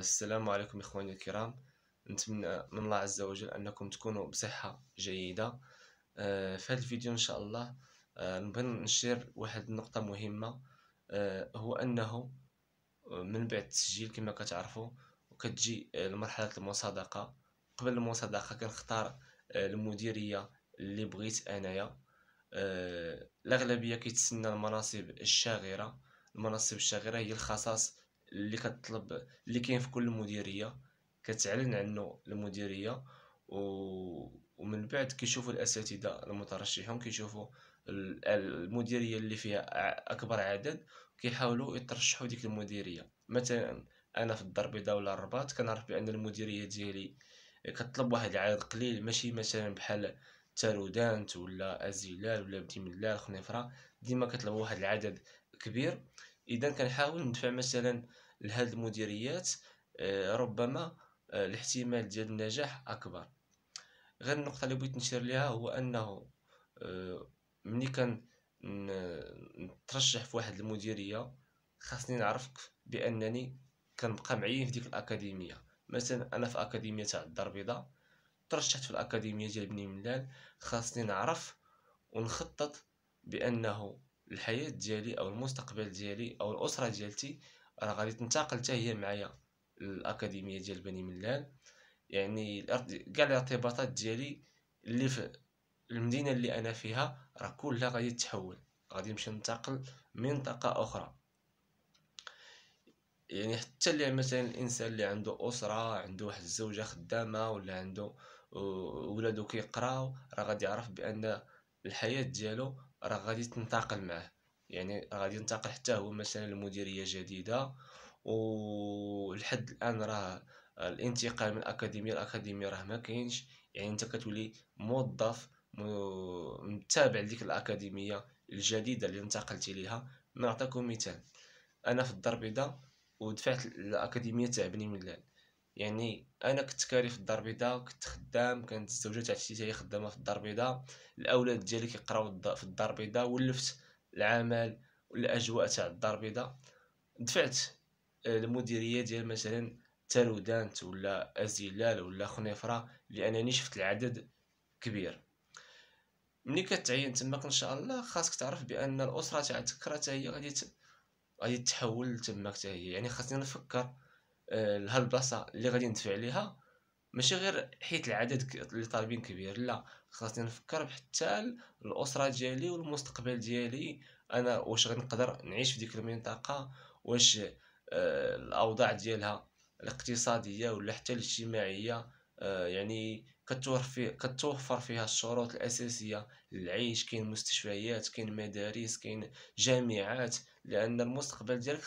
السلام عليكم إخواني الكرام. نتمنى من الله عز وجل أنكم تكونوا بصحة جيدة. آه، في هذا الفيديو إن شاء الله آه، نبغي نشير واحد النقطة مهمة آه، هو أنه من بعد التسجيل كما كتعرفوا وكتجي لمرحلة المصادقة. قبل المصادقة كنختار المديرية اللي بغيت أنايا. الأغلبية كيتسنى المناصب الشاغرة. المناصب الشاغرة هي الخصائص اللي كتطلب اللي كاين في كل مديرية كتعلن عنه المديرية و... ومن بعد كيشوفوا الأساتذة المترشحون كيشوفوا المديرية اللي فيها أكبر عدد كيحاولوا يترشحوا ديك المديرية. مثلا أنا في الدار البيضاء ولا الرباط كنعرف بأن المديرية ديالي كتطلب واحد العدد قليل ماشي مثلا بحال تارودانت ولا أزيلال ولا بدي ملال خنيفرة ديما كتطلب واحد العدد كبير. إذا كنحاول ندفع مثلا لهاد المديريات آه، ربما آه، الاحتمال ديال النجاح أكبر. غير النقطة اللي بغيت نشير ليها هو أنه آه، ملي كان نترشح في واحد المديرية خاصني نعرف بأنني كنبقى معين في ديك الأكاديمية. مثلا أنا في أكاديمية تاع الدار البيضاء ترشحت في الأكاديمية ديال بني ملال خاصني نعرف ونخطط بأنه الحياة ديالي أو المستقبل ديالي أو الأسرة ديالتي راه غادي تنتقل حتى هي معايا الاكاديميه ديال بني ملال. يعني كاع الارتباطات ديالي اللي في المدينة اللي أنا فيها راه كلها غادي تتحول. غادي نمشي ننتقل منطقة أخرى. يعني حتى اللي مثلا الإنسان اللي عنده أسرة عنده واحد الزوجة خدامة ولا عنده ولادو كيقراو راه غادي يعرف بأن الحياة ديالو راه غادي تنتقل معاه. يعني غادي ينتقل حتى هو مثلا لمديرية جديدة ولحد الآن راه الانتقال من أكاديمية لأكاديمية راه ما كاينش. يعني أنت كتولي موظف متابع لديك الأكاديمية الجديدة اللي انتقلتي ليها نعطيكم مثال. أنا في الدار البيضاء ودفعت الاكاديميه تاع بني ملال يعني أنا كنت كاري في الدار البيضاء كنت خدام كانت الزوجة تاعتي هي خدامة في الدار البيضاء. الأولاد ديالي كيقراو في الدار البيضاء ولفت العمل والأجواء تاع الدار البيضاء. دفعت المديرية ديال مثلا تارودانت ولا أزيلال ولا خنيفرة لأنني شفت العدد كبير. ملي كتعين تماك إن شاء الله خاصك تعرف بأن الأسرة تاعتك راه هي غادي غادي تحول تماك حتى هي. يعني خاصني نفكر آه، لهاد البلاصه اللي غادي ندفع ليها ماشي غير حيت العدد اللي طالبين كبير لا خاصني نفكر حتى الأسرة ديالي والمستقبل ديالي أنا واش غنقدر نعيش في ديك المنطقة واش آه الأوضاع ديالها الاقتصادية ولا حتى الاجتماعية آه يعني كتوفر كتوفر فيها الشروط الأساسية للعيش كاين مستشفيات كاين مدارس كاين جامعات لأن المستقبل ديالك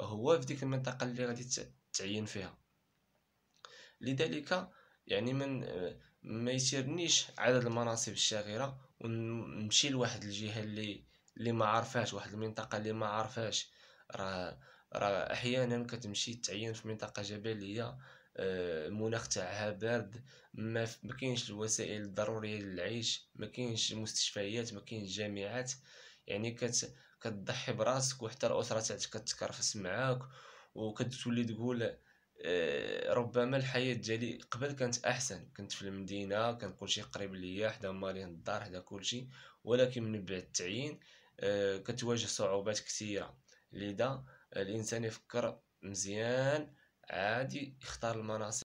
هو في ديك المنطقة اللي غادي تعين فيها. لذلك يعني من ما يسيرنيش عدد المناصب الشاغرة ونمشي لواحد الجهة اللي اللي ما عارفاش واحد المنطقة اللي ما عارفاش راه راه أحيانا كتمشي تعين في منطقة جبلية آه، المناخ تاعها بارد ما كاينش الوسائل الضرورية للعيش ما كاينش المستشفيات ما كاينش الجامعات يعني كت كتضحي براسك وحتى الأسرة تاعتك كتكرفس معاك وكتولي تقول آه، ربما الحياة ديالي قبل كانت أحسن. كنت في المدينة كان كلشي قريب ليا حدا مالي الدار حدا كلشي. ولكن من بعد التعيين آه، كتواجه صعوبات كثيرة. لذا الإنسان يفكر مزيان عادي يختار المناصب.